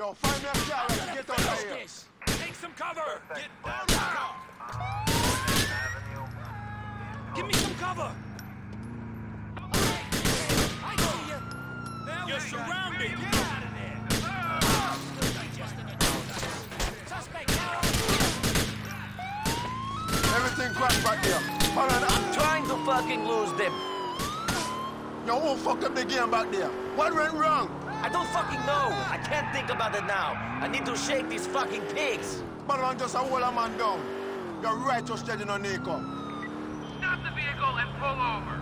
Yo, find me a car and get out of here. This. Take some cover. Get down the car. Give me some cover. I see you. You're surrounded. Get out of there. Still digesting it. Suspect down. Everything cracked back there. Hold on. I'm trying to fucking lose them. Yo, who fucked up the game back there? What went wrong? I don't fucking know. I can't think about it now. I need to shake these fucking pigs. Badman just a hold a man down. You're right to steady on Niko. Stop the vehicle and pull over.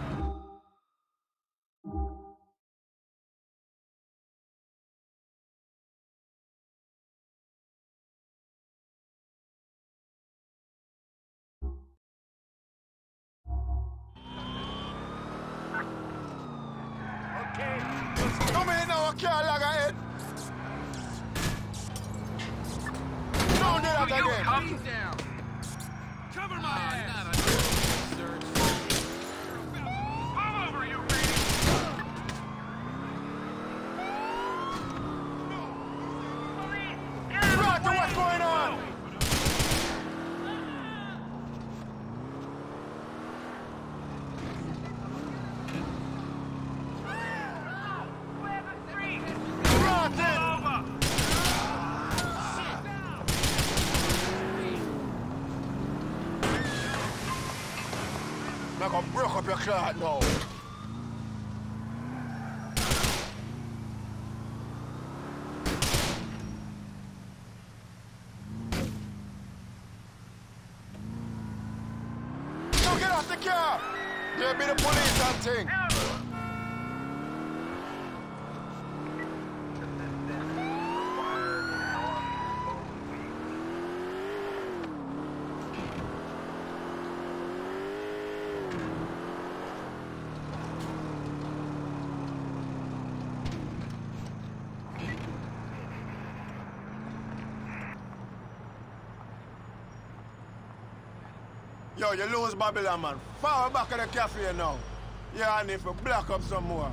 Okay. Come in now, car lag ahead. Don't do that again. Calm down. Cover my ass. Pull over, you idiot. Police, get out of Right, the way. what's going on? Clear the street. Right Pull then. over. I'm gonna break up your now. Now get off the car! There be the police and thing. Yo, you lose Babylon, man. Far back at the cafe now. Yeah, I need to block up some more.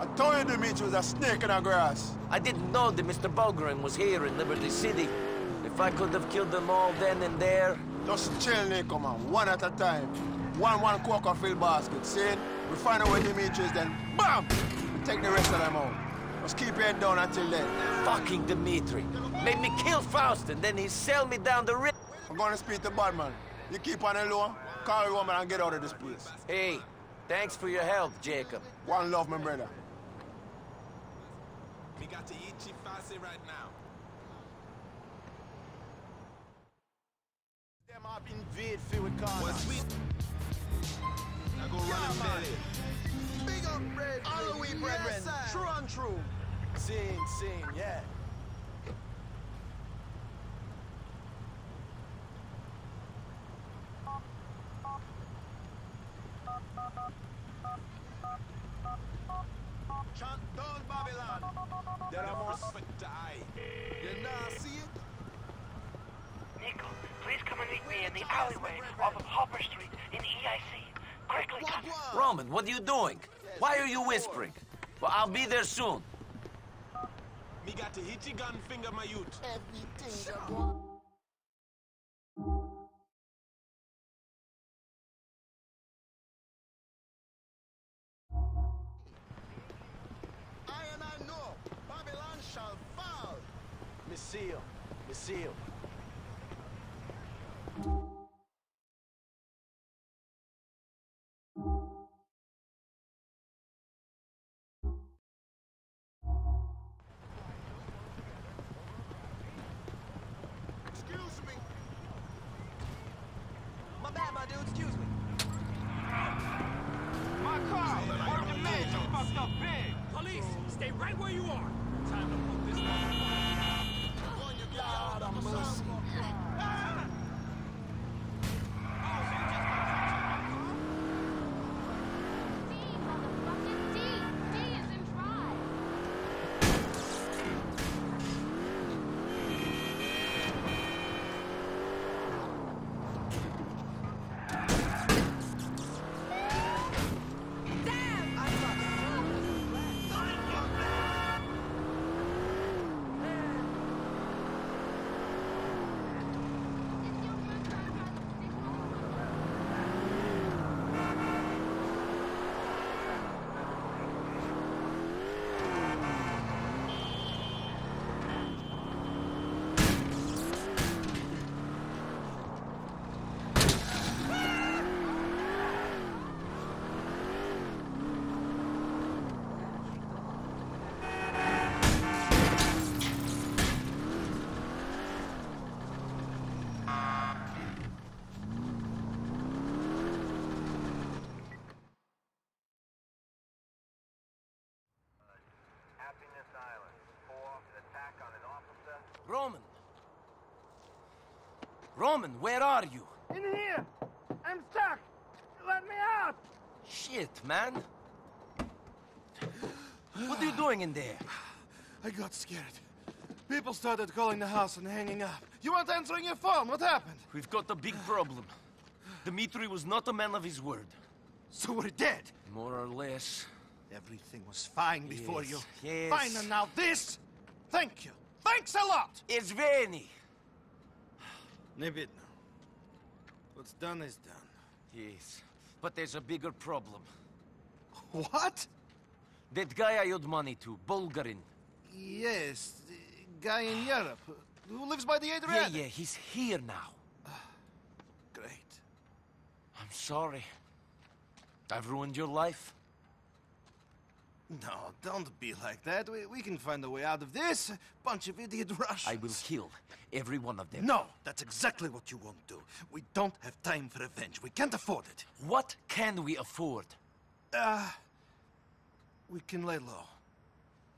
I told you Dimitri was a snake in the grass. I didn't know that Mr. Bulgarin was here in Liberty City. If I could have killed them all then and there, Just chill, Niko, man. One at a time. One, one coca fill basket. See? We find out where Dimitri is, then BAM! Take the rest of them out. Just keep your head down until then. fucking Dimitri made me kill Faust and then he sell me down the river. I'm gonna speak to Badman. You keep on the low, call your woman and get out of this place. Hey, thanks for your help, Jacob. One love, my brother. Me got to eat cheap fancy right now. Them up invade field with cars. What's sweet? I go Yeah, running man. belly. Big up, bread. All we brethren. true and true. Sing, sing, yeah. Chant down Babylon. There are more Respect to I. You now see it? Nico, please come and meet me in the alleyway off of Hopper Street Roman, what are you doing? Why are you whispering? Well, I'll be there soon. Me got to hit your gun finger, my youth. I and I know Babylon shall fall. Me see Roman, where are you? In here! I'm stuck! Let me out! Shit, man. What are you doing in there? I got scared. People started calling the house and hanging up. You weren't answering your phone. What happened? We've got a big problem. Dimitri was not a man of his word. So we're dead. More or less. Everything was fine before Yes, you. yes. Fine, and now this? Thank you. Thanks a lot. It's Veni. Nibit. What's done is done. Yes, but there's a bigger problem. What? That guy I owed money to, Bulgarin. Yes, guy in Europe who lives by the Adriatic. Yeah, yeah, he's here now. Great. I'm sorry. I've ruined your life. No, don't be like that. We, we can find a way out of this. Bunch of idiot Russians. I will kill every one of them. No, that's exactly what you won't do. We don't have time for revenge. We can't afford it. What can we afford? Uh, we can lay low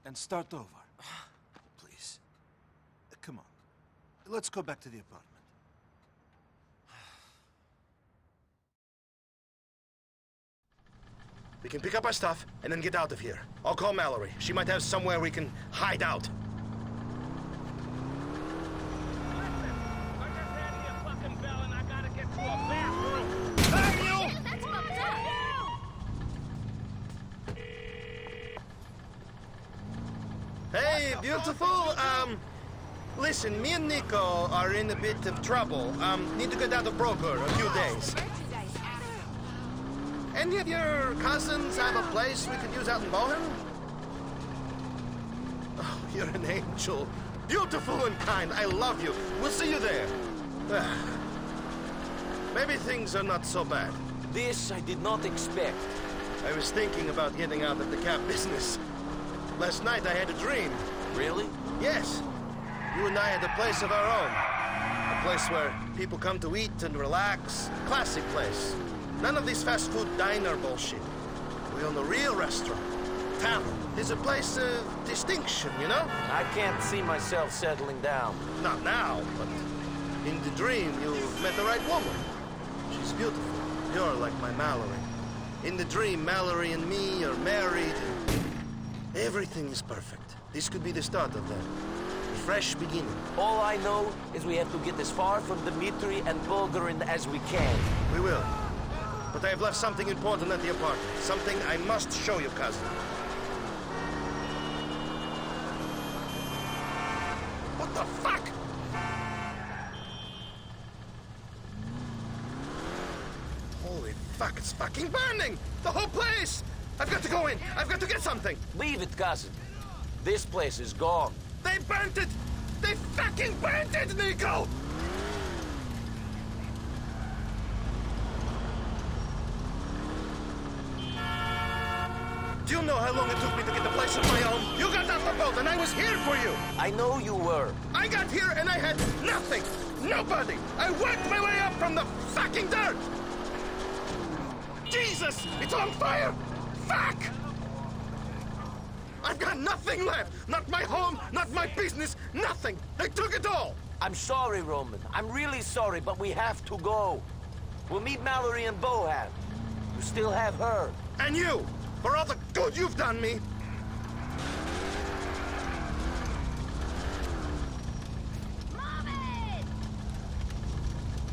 and start over. Please. Come on. Let's go back to the apartment. We can pick up our stuff and then get out of here. I'll call Mallory. She might have somewhere we can hide out. Hey, beautiful. Um, listen, me and Nico are in a bit of trouble. Um, need to get out of Broker a few days. Any of your cousins have a place we could use out in Bohan? Oh, you're an angel. Beautiful and kind. I love you. We'll see you there. Maybe things are not so bad. This I did not expect. I was thinking about getting out of the cab business. Last night I had a dream. Really? Yes. You and I had a place of our own. A place where people come to eat and relax. Classic place. None of this fast food diner bullshit. We own a real restaurant. Town is a place of distinction, you know? I can't see myself settling down. Not now, but in the dream you met the right woman. She's beautiful. You're like my Mallory. In the dream, Mallory and me are married. and Everything is perfect. This could be the start of that. A fresh beginning. All I know is we have to get as far from Dimitri and Bulgarin as we can. We will. But I have left something important at the apartment. Something I must show you, cousin. What the fuck? Holy fuck, it's fucking burning! The whole place! I've got to go in! I've got to get something! Leave it, cousin. This place is gone. They burnt it! They fucking burnt it, Niko! Nothing left! Not my home, not my business, nothing! They took it all! I'm sorry, Roman. I'm really sorry, but we have to go. We'll meet Mallory and Bohan. You still have her. And you! For all the good you've done me! Mommy!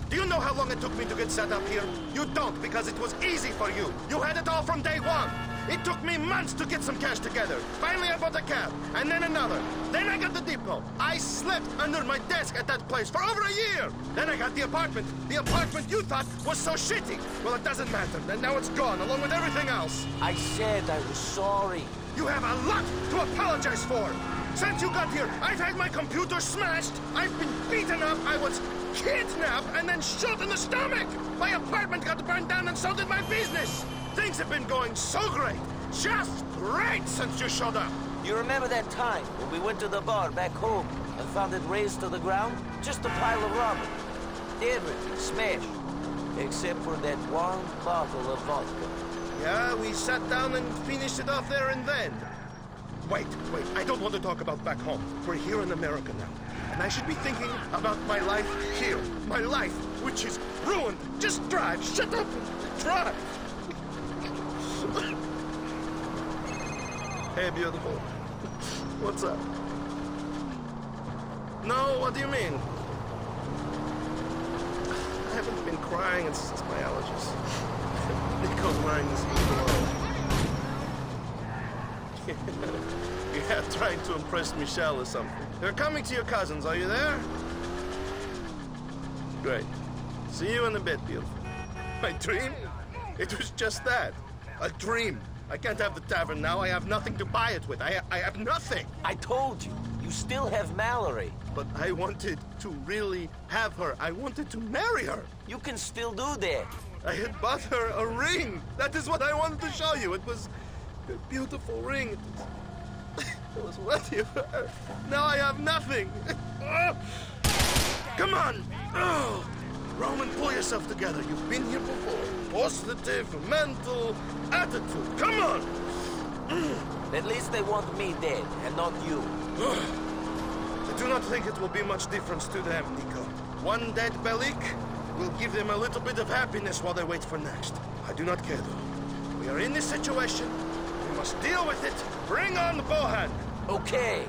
Do you know how long it took me to get set up here? You don't, because it was easy for you. You had it all from day one. It took me months to get some cash together. Finally, I bought a cab, and then another. Then I got the depot. I slept under my desk at that place for over a year. Then I got the apartment. The apartment you thought was so shitty. Well, it doesn't matter. And now it's gone, along with everything else. I said I was sorry. You have a lot to apologize for. Since you got here, I've had my computer smashed. I've been beaten up. I was kidnapped and then shot in the stomach. My apartment got burned down and so did my business. Things have been going so great. Just great since you showed up. You remember that time when we went to the bar back home and found it razed to the ground? Just a pile of rubble. Everything smashed. Except for that one bottle of vodka. Yeah, we sat down and finished it off there and then. Wait, wait, I don't want to talk about back home. We're here in America now. And I should be thinking about my life here. My life, which is ruined. Just drive. Shut up and drive. Hey, beautiful. What's up? No, what do you mean? I haven't been crying since my allergies. Niko's wearing this have tried to impress Michelle or something. They're coming to your cousins. Are you there? Great. See you in a bit, beautiful. My dream? It was just that. A dream. I can't have the tavern now. I have nothing to buy it with. I, I have nothing. I told you, you still have Mallory. But I wanted to really have her. I wanted to marry her. You can still do that. I had bought her a ring. That is what I wanted to show you. It was a beautiful ring. It was worthy of her. Now I have nothing. Come on. Oh. Roman, pull yourself together. You've been here before. Positive, mental, attitude. Come on. At least they want me dead, and not you. I do not think it will be much difference to them, Niko. One dead Bellic will give them a little bit of happiness while they wait for next. I do not care, though. We are in this situation. We must deal with it. Bring on the Bohan. Okay.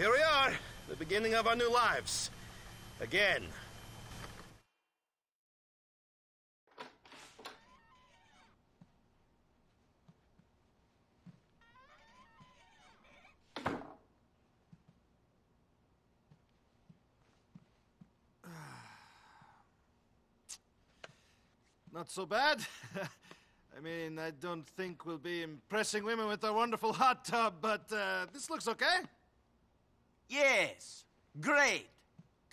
Here we are, the beginning of our new lives. Again. Not so bad. I mean, I don't think we'll be impressing women with our wonderful hot tub, but uh, this looks okay. Yes. Great.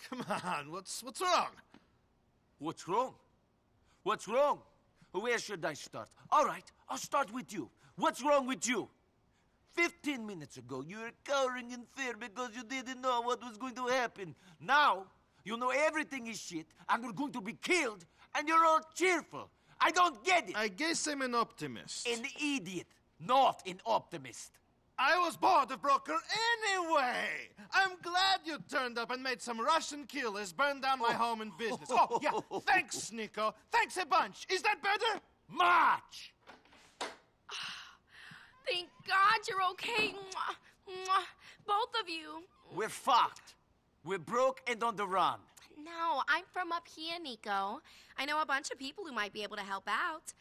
Come on, what's what's wrong? What's wrong? What's wrong? Where should I start? All right, I'll start with you. What's wrong with you? Fifteen minutes ago, you were cowering in fear because you didn't know what was going to happen. Now, you know everything is shit, and we're going to be killed, and you're all cheerful. I don't get it. I guess I'm an optimist. An idiot, not an optimist. I was bored of Broker anyway. I'm glad you turned up and made some Russian killers burn down my oh. home and business. Oh, yeah. Thanks, Niko. Thanks a bunch. Is that better? March! Thank God you're okay. Mwah, mwah. Both of you. We're fucked. We're broke and on the run. No, I'm from up here, Niko. I know a bunch of people who might be able to help out.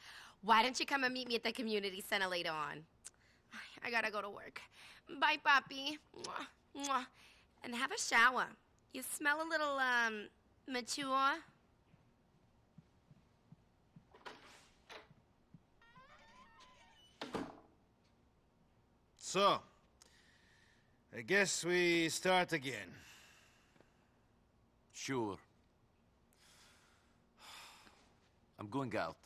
Why don't you come and meet me at the community center later on? I gotta go to work. Bye, Papi. Mwah, mwah. And have a shower. You smell a little, um, mature. So, I guess we start again. Sure. I'm going out.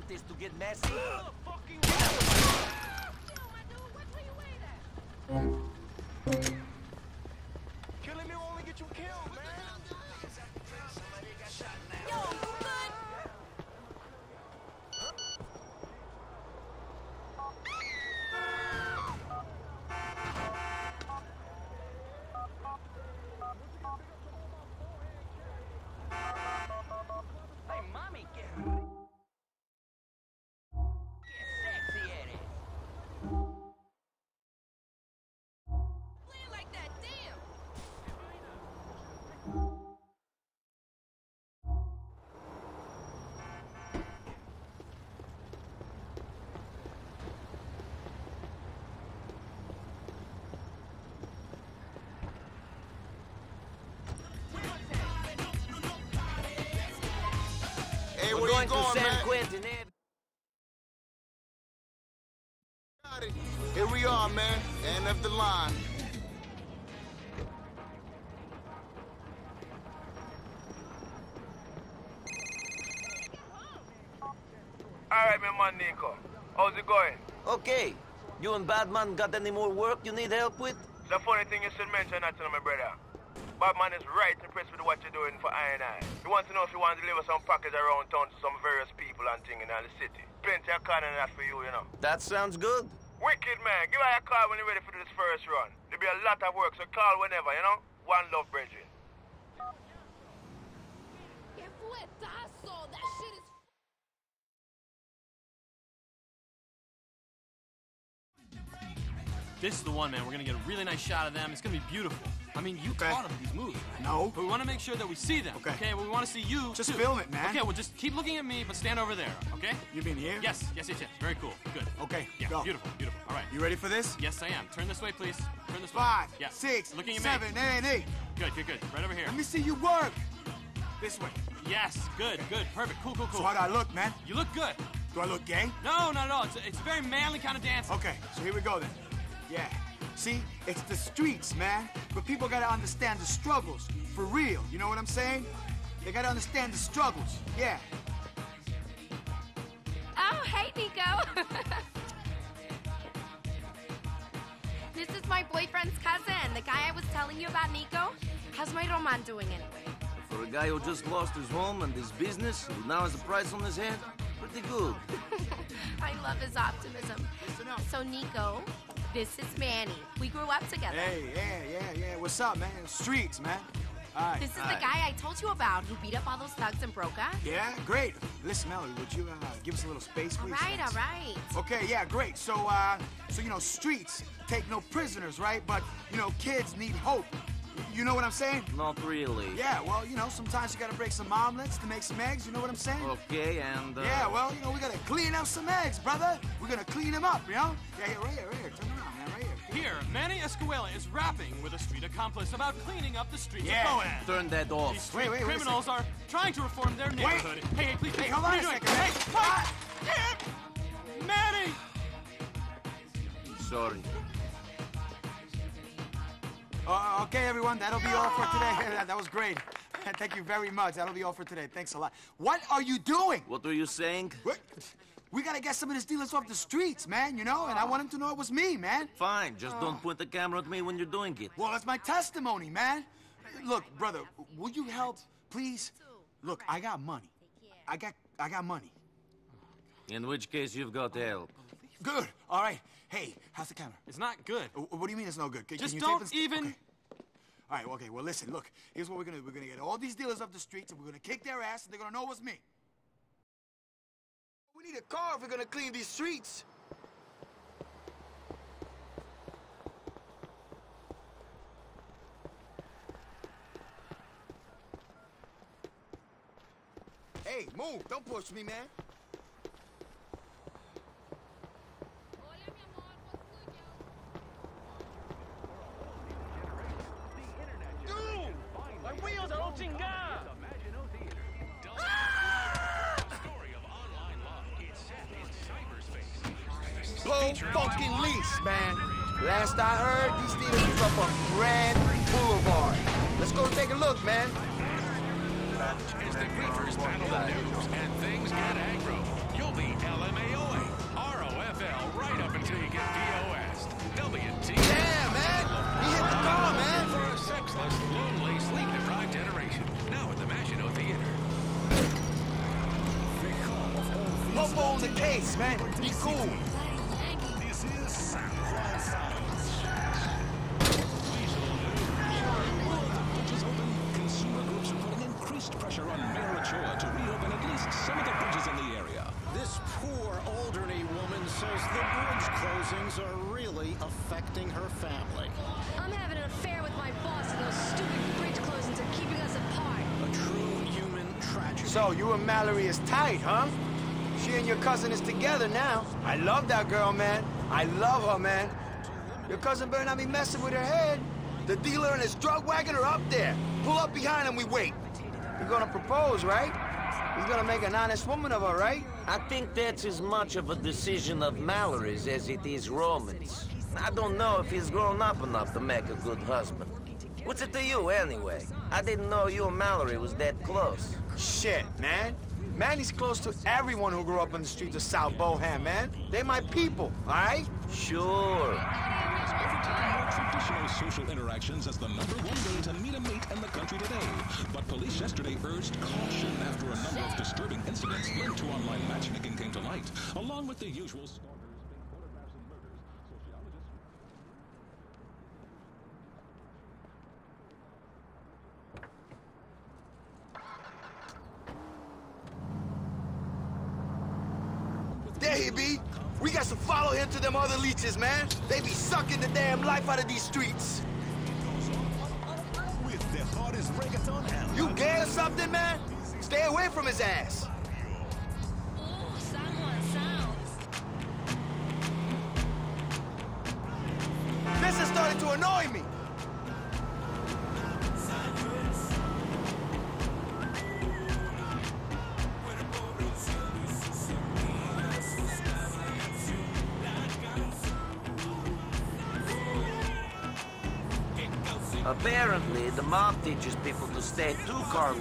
Want this to get messy? going, going, to San man. Quentin. Got it. Here we are, man. End of the line. Alright, my man Niko. How's it going? Okay. You and Badman got any more work you need help with? It's a funny thing you should mention that to my brother. Badman is right impressed with what you're doing for I and I. He wants to know if you want to deliver some package around town to some various people and things in the city. Plenty of kind of that for you, you know. That sounds good. Wicked man, give her a call when you're ready for this first run. There'll be a lot of work, so call whenever, you know? One love, Bridget. That shit is This is the one, man. We're gonna get a really nice shot of them. It's gonna be beautiful. I mean, you Okay. taught them these moves. right? No. But we want to make sure that we see them. Okay. Okay. Well, we want to see you. Just too. film it, man. Okay. Well, just keep looking at me, but stand over there. Okay. You mean here? Yes. Yes. Yes. Yes. Very cool. Good. Okay, Yeah. go. Beautiful. Beautiful. All right. You ready for this? Yes, I am. Turn this way, please. Turn this way. Five, Yeah. six, Looking at seven, me. eight, eight. Good. Good. Good. Right over here. Let me see you work. This way. Yes. Good. Good. Perfect. Cool. Cool. Cool. So how do I look, man? You look good. Do I look gay? No, not at all. It's a, it's a very manly kind of dance. Okay, so here we go then. Yeah. See, it's the streets, man. But people gotta understand the struggles. For real. You know what I'm saying? They gotta understand the struggles. Yeah. Oh, hey, Niko. this is my boyfriend's cousin, the guy I was telling you about, Niko. How's my Roman doing anyway? For a guy who just lost his home and his business, who now has a price on his head, pretty good. I love his optimism. So, Niko, this is Manny. We grew up together. Hey, yeah, yeah, yeah. What's up, man? Streets, man. All right. This is all the right. guy I told you about who beat up all those thugs in Broker. Yeah, great. Listen, Melody, would you uh, give us a little space, please? right, all right. Okay, yeah, great. So, uh, so you know, streets take no prisoners, right? But you know, kids need hope. You know what I'm saying? Not really. Yeah, well, you know, sometimes you gotta break some omelets to make some eggs. You know what I'm saying? Okay, and. Uh, Yeah, well, you know, we gotta clean up some eggs, brother. We're gonna clean them up, you know? Yeah, yeah, right here, right here. Turn around, man, right here. Here, Manny Escuela is rapping with a street accomplice about cleaning up the streets Yeah. of Boaz. Turn that off. These street Wait, wait, wait criminals are trying to reform their neighborhood. Wait. Hey, hey, please, Hey, please, hold what on are a you doing? second, man. Hey, Ah! wait! Manny! Sorry. Uh, okay, everyone, that'll be all for today. that was great. Thank you very much. That'll be all for today. Thanks a lot. What are you doing? What were you saying? What? We gotta get some of these dealers off the streets, man, you know? And I want them to know it was me, man. Fine, just don't point the camera at me when you're doing it. Well, that's my testimony, man. Look, brother, will you help, please? Look, I got money. I got, I got money. In which case, you've got help. Good. All right. Hey, how's the camera? It's not good. What do you mean it's no good? Can, Just can don't even- Okay. All right. Okay. Well, listen. Look. Here's what we're gonna do. We're gonna get all these dealers off the streets, and we're gonna kick their ass, and they're gonna know it was me. We need a car if we're gonna clean these streets. Hey, move! Don't push me, man. Affecting her family. I'm having an affair with my boss, and those stupid bridge closings are keeping us apart. A true human tragedy. So you and Mallory is tight, huh? She and your cousin is together now. I love that girl, man. I love her, man. Your cousin better not be messing with her head. The dealer and his drug wagon are up there. Pull up behind him, we wait. You're gonna propose, right? He's gonna make an honest woman of her, right? I think that's as much of a decision of Mallory's as it is Roman's. I don't know if he's grown up enough to make a good husband. What's it to you, anyway? I didn't know you and Mallory was that close. Shit, man. Manny's close to everyone who grew up on the streets of South Bohan, man. They my people, all right? Sure. Over time, more traditional social interactions as the number one way to meet a mate in the country today. But police yesterday urged caution after a number of disturbing incidents linked to online matchmaking came to light, along with the usual We got to follow him to them other leeches, man. They be sucking the damn life out of these streets. With the hottest reggaeton You gay or something, man? Stay away from his ass.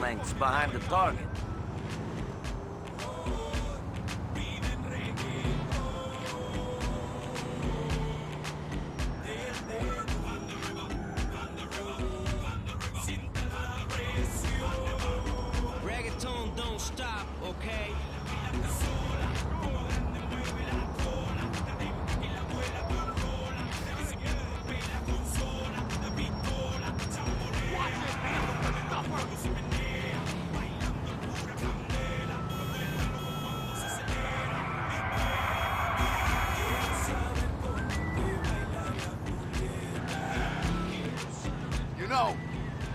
Lengths behind the target. Know,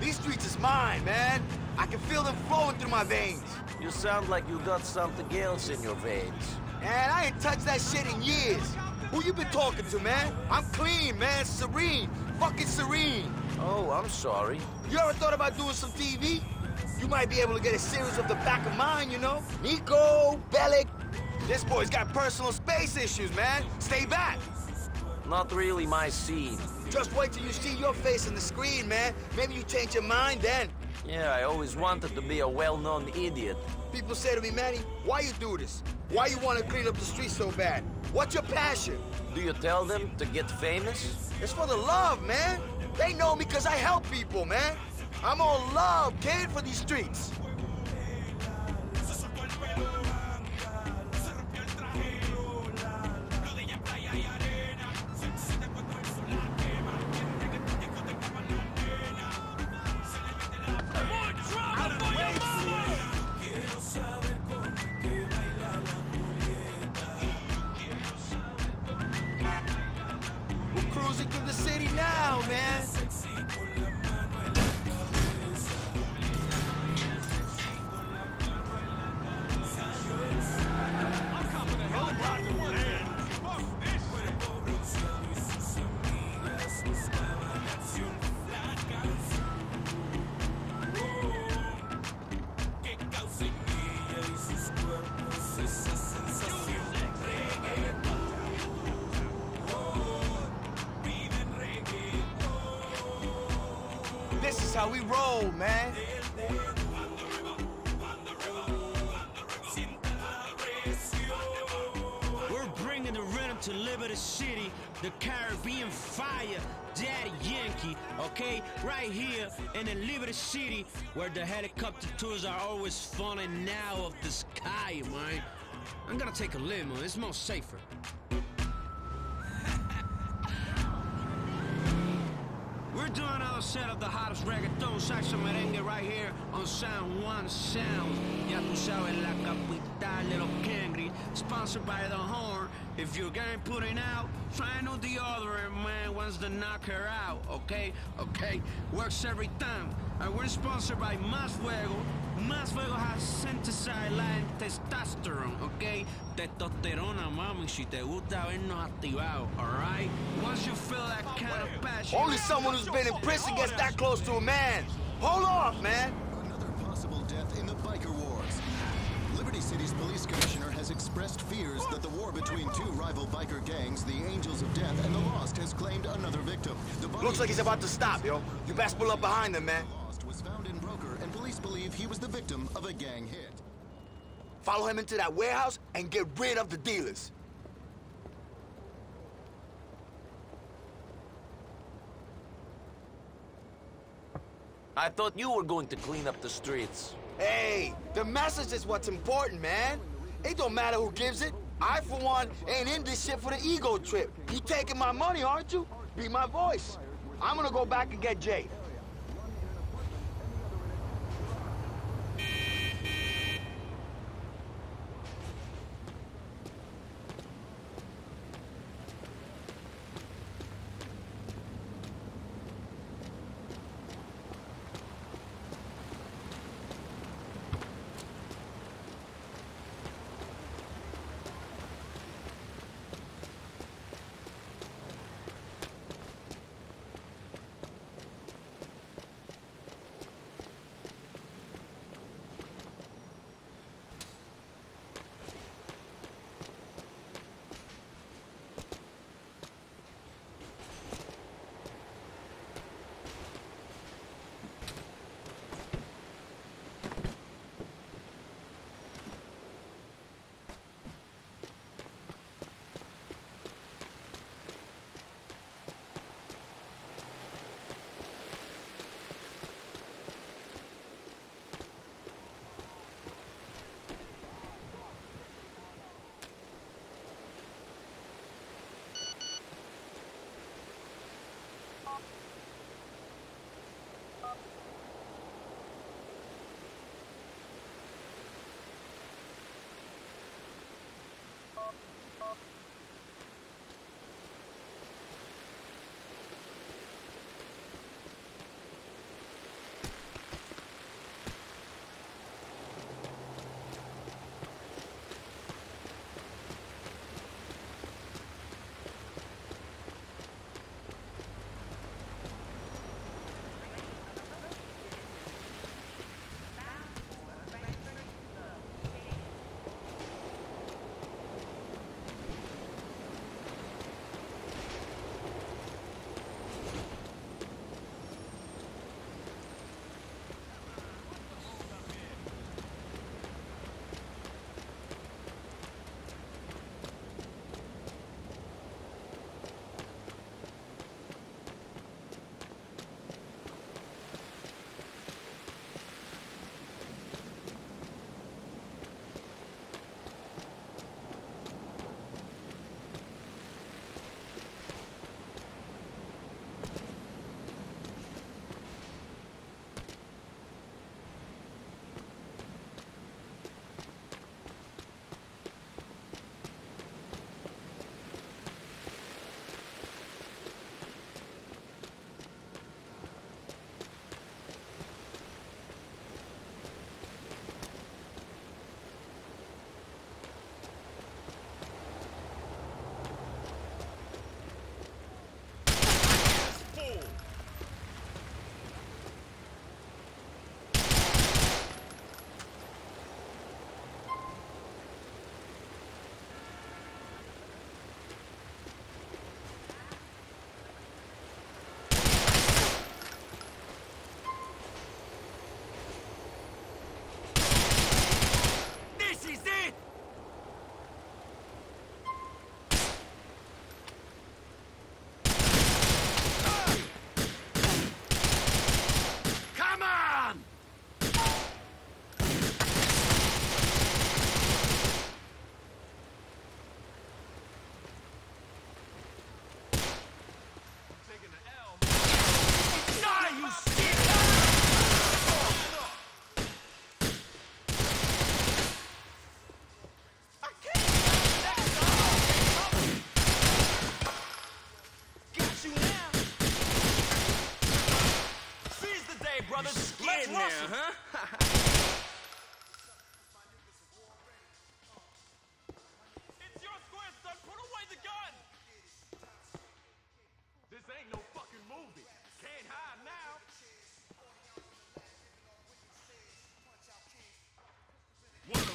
these streets is mine, man. I can feel them flowing through my veins. You sound like you got something else in your veins. Man, I ain't touched that shit in years. Who you been talking to, man? I'm clean, man. Serene. Fucking serene. Oh, I'm sorry. You ever thought about doing some TV? You might be able to get a series of the back of mine, you know? Niko, Bellic. This boy's got personal space issues, man. Stay back. Not really my scene. Just wait till you see your face on the screen, man. Maybe you change your mind then. Yeah, I always wanted to be a well-known idiot. People say to me, Manny, why you do this? Why you want to clean up the streets so bad? What's your passion? Do you tell them to get famous? It's for the love, man. They know me because I help people, man. I'm all love, kid, for these streets. How we roll, man. We're bringing the rhythm to Liberty City, the Caribbean fire, Daddy Yankee, okay? Right here in the Liberty City, where the helicopter tours are always falling now of the sky, man. I'm gonna take a limo, it's more safer. Doing our set of the hottest reggaeton, salsa merengue right here on San Juan Sound. Ya tú sabes, la capital de los sponsored by The Horn. If your gang putting out, try no the other man wants to knock her out, okay? Okay, works every time. And we're sponsored by Más Fuego. Más Fuego has synthesized line testosterone, okay? Testosterona, mami, si te gusta vernos activados, alright? Once you feel that kind of passion... Only someone who's been in prison gets that close to a man. Hold off, man. Another possible death in the biker wars. Liberty City's police commissioner has expressed fears that the war between two rival biker gangs, the Angels of Death and the Lost, has claimed another victim. The Looks like he's about to stop, yo. You best pull up behind him, man. Lost was found in Broker, and police believe he was the victim of a gang hit. Follow him into that warehouse and get rid of the dealers. I thought you were going to clean up the streets. Hey, the message is what's important, man. It don't matter who gives it. I, for one, ain't in this shit for the ego trip. You taking my money, aren't you? Be my voice. I'm gonna go back and get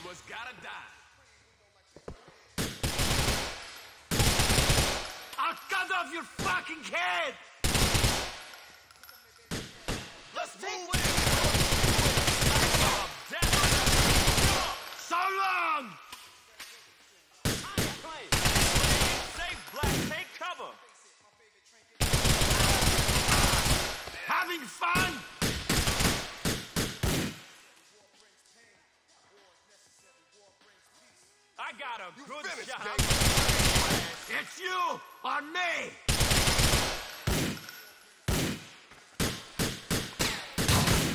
What's gotta die. I'll cut off your fucking head! Let's move So long! Safe, Black. Take cover. Having fun? Got a good finished, job. It's you on me!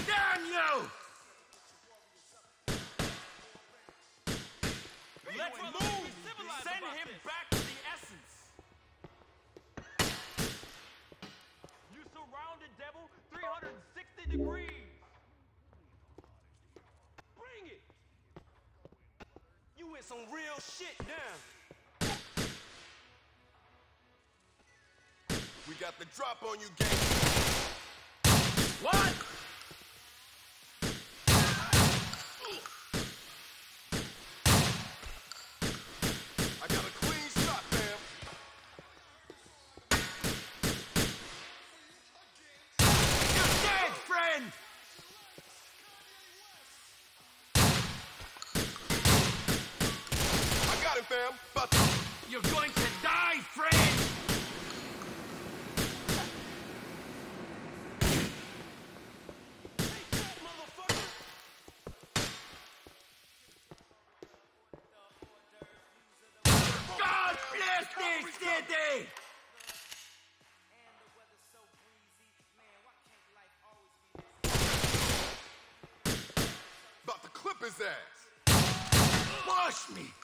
Damn you! Let's move. Send him back to the essence. You surrounded, devil. 360 degrees. Bring it. You some real shit now. We got the drop on you, gang. What? You're going to die, friend! God bless this city! about to clip his ass. Push me!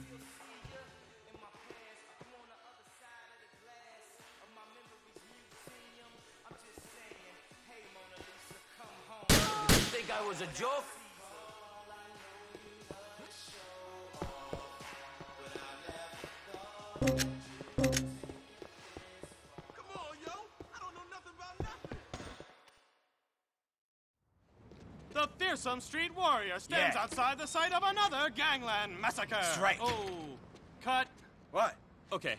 was a joke? Come on, yo. I don't know nothing about nothing. The fearsome street warrior stands Yeah. outside the site of another gangland massacre. That's right. Oh, cut. What? Okay.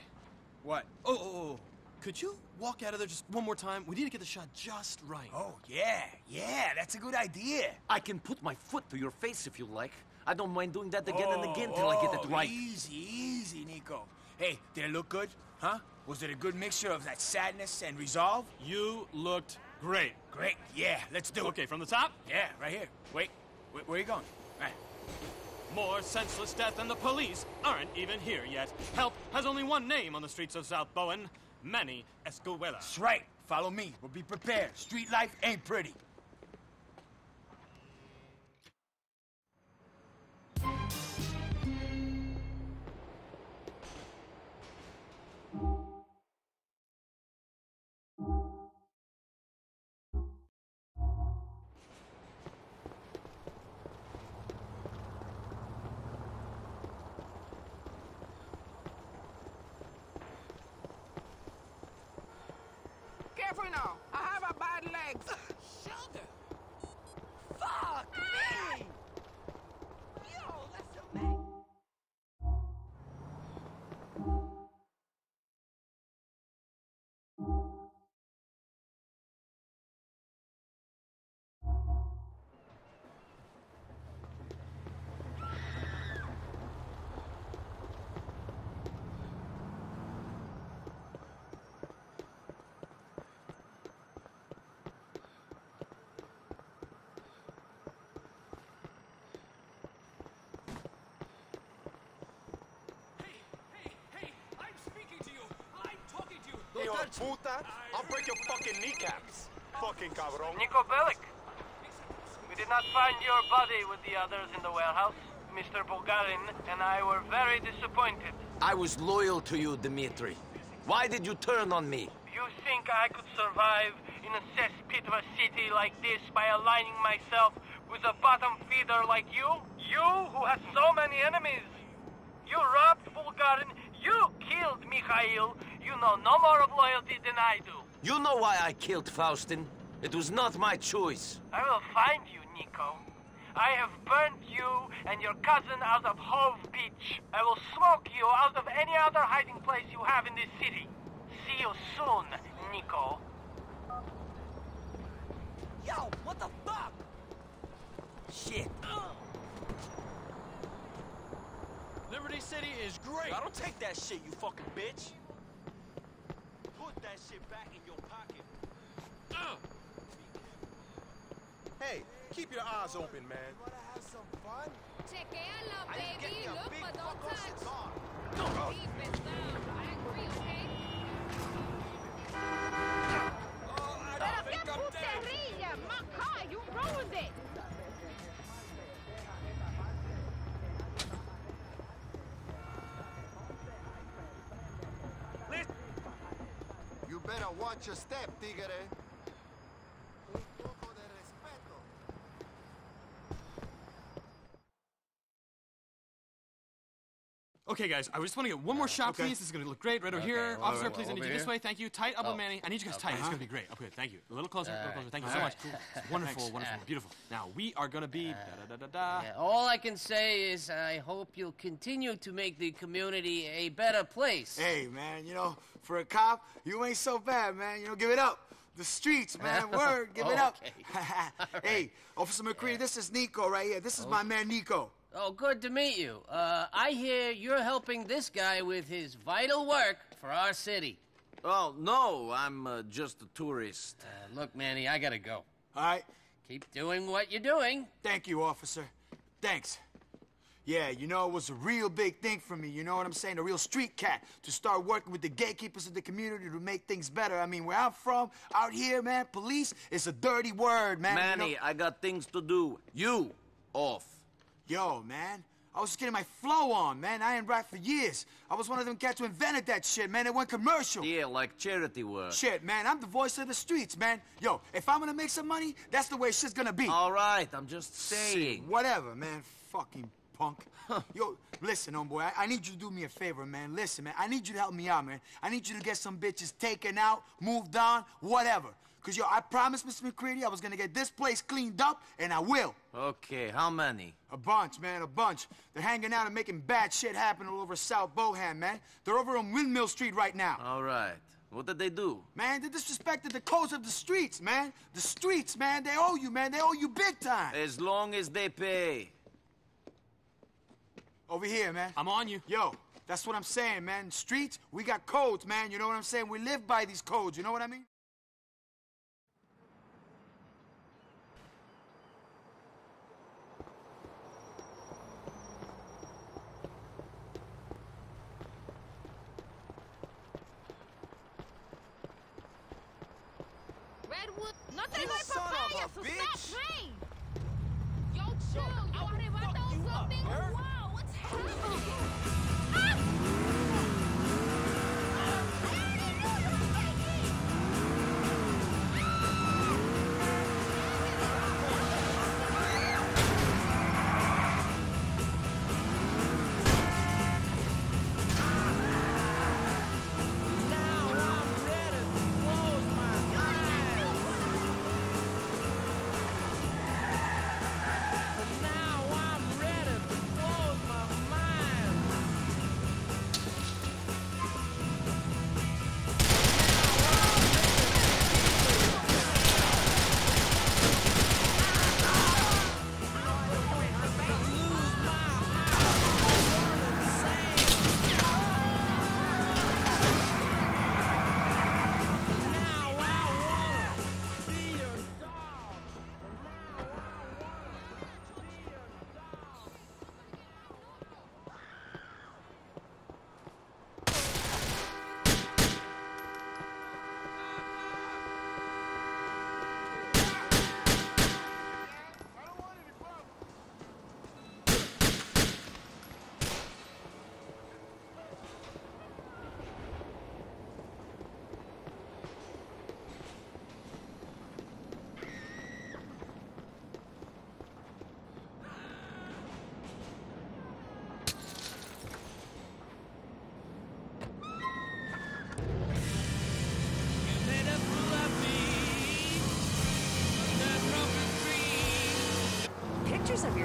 What? Oh, oh, oh. Could you walk out of there just one more time? We need to get the shot just right. Oh, yeah, yeah, that's a good idea. I can put my foot to your face if you like. I don't mind doing that again and again till I get it Oh, right. Easy, easy, Niko. Hey, did it look good? Huh? Was it a good mixture of that sadness and resolve? You looked great. Great, yeah, let's do it. Okay, from the top. Yeah, right here. Wait, where, where are you going? Right. More senseless death and the police aren't even here yet. Help has only one name on the streets of South Bohan Manny Escuela. That's right. Follow me. We'll be prepared. Street life ain't pretty. Hijo de puta! I'll break your fucking kneecaps. Fucking cabrón. Niko Bellic. We did not find your body with the others in the warehouse. Mr. Bulgarin and I were very disappointed. I was loyal to you, Dimitri. Why did you turn on me? You think I could survive in a cesspit of a city like this by aligning myself with a bottom feeder like you? You who has so many enemies. You robbed Bulgarin. You killed Mikhail. You know no more of loyalty than I do. You know why I killed Faustin? It was not my choice. I will find you, Niko. I have burnt you and your cousin out of Hove Beach. I will smoke you out of any other hiding place you have in this city. See you soon, Niko. Yo, what the fuck? Shit. Liberty City is great. I don't take that shit, you fucking bitch. Put that shit back in your pocket. Hey, keep your eyes open, man. Chequeala, I didn't get baby. your Look, big but don't fucking touch. cigar. Deep and down. I agree, okay? Pero qué puterilla! My car, you ruined it! Better watch your step, tigre. Okay, guys, I just want to get one more shot, Okay. please. This is going to look great right over Okay, here. all Officer, right, please, I over need you this way. Thank you. Tight up Oh. Manny. I need you guys Okay. tight. It's Uh-huh. going to be great. Okay, thank you. A little closer, a little closer. Thank you so right, much. cool. It's wonderful, wonderful, Yeah. beautiful. Now, we are going to be da-da-da-da-da. Yeah, all I can say is I hope you'll continue to make the community a better place. Hey, man, you know, for a cop, you ain't so bad, man. You know, give it up. The streets, man. Word, give it up. hey, Officer McCready, this is Niko right here. This is my man Niko. Oh, good to meet you. Uh, I hear you're helping this guy with his vital work for our city. Oh, no, I'm uh, just a tourist. Uh, look, Manny, I gotta go. All right. Keep doing what you're doing. Thank you, officer. Thanks. Yeah, you know, it was a real big thing for me, you know what I'm saying? A real street cat to start working with the gatekeepers of the community to make things better. I mean, where I'm from, out here, man, police is a dirty word, man. you Manny, know? I got things to do. You, off. Yo, man. I was just getting my flow on, man. I ain't rap for years. I was one of them cats who invented that shit, man. It went commercial. Yeah, like charity work. Shit, man, I'm the voice of the streets, man. Yo, if I'm gonna make some money, that's the way shit's gonna be. All right, I'm just saying. Whatever, man. Fucking punk. Yo, listen, homeboy, I, I need you to do me a favor, man. Listen, man, I need you to help me out, man. I need you to get some bitches taken out, moved on, whatever. Cause, yo, I promised Mr. McCready I was gonna get this place cleaned up, and I will. Okay, how many? A bunch, man, a bunch. They're hanging out and making bad shit happen all over South Bohan, man. They're over on Windmill Street right now. All right. What did they do? Man, they disrespected the codes of the streets, man. The streets, man, they owe you, man. They owe you big time. As long as they pay. Over here, man. I'm on you. Yo, that's what I'm saying, man. Streets, we got codes, man. You know what I'm saying? We live by these codes. You know what I mean? Redwood, no te You doy son of papaya, a so bitch. stop playing. Yo, chill. Yo, arrebata o something. Wow, what's happening?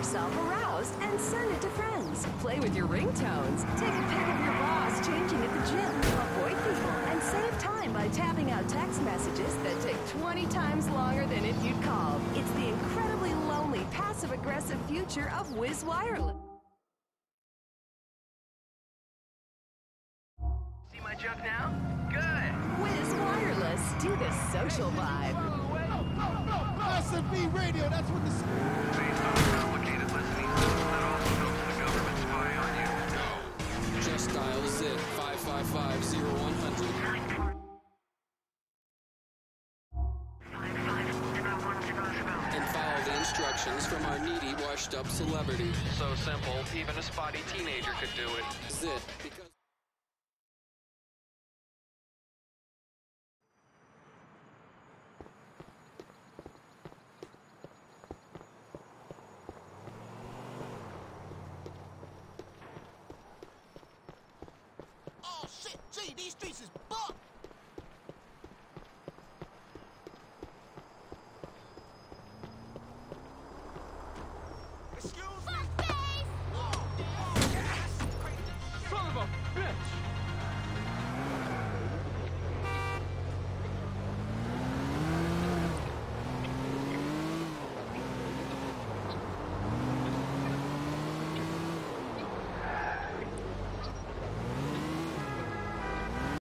Yourself aroused and send it to friends. Play with your ringtones. Take a pic of your boss changing at the gym. Avoid people and save time by tapping out text messages that take 20 times longer than if you'd called. It's the incredibly lonely, passive-aggressive future of Whiz Wireless. See my junk now? Good. Whiz Wireless. Do the social vibe. SFB Radio, that's what the... Just dial ZIT 555-0100. And follow the instructions from our needy, washed-up celebrity. So simple, even a spotty teenager could do it. ZIT, because...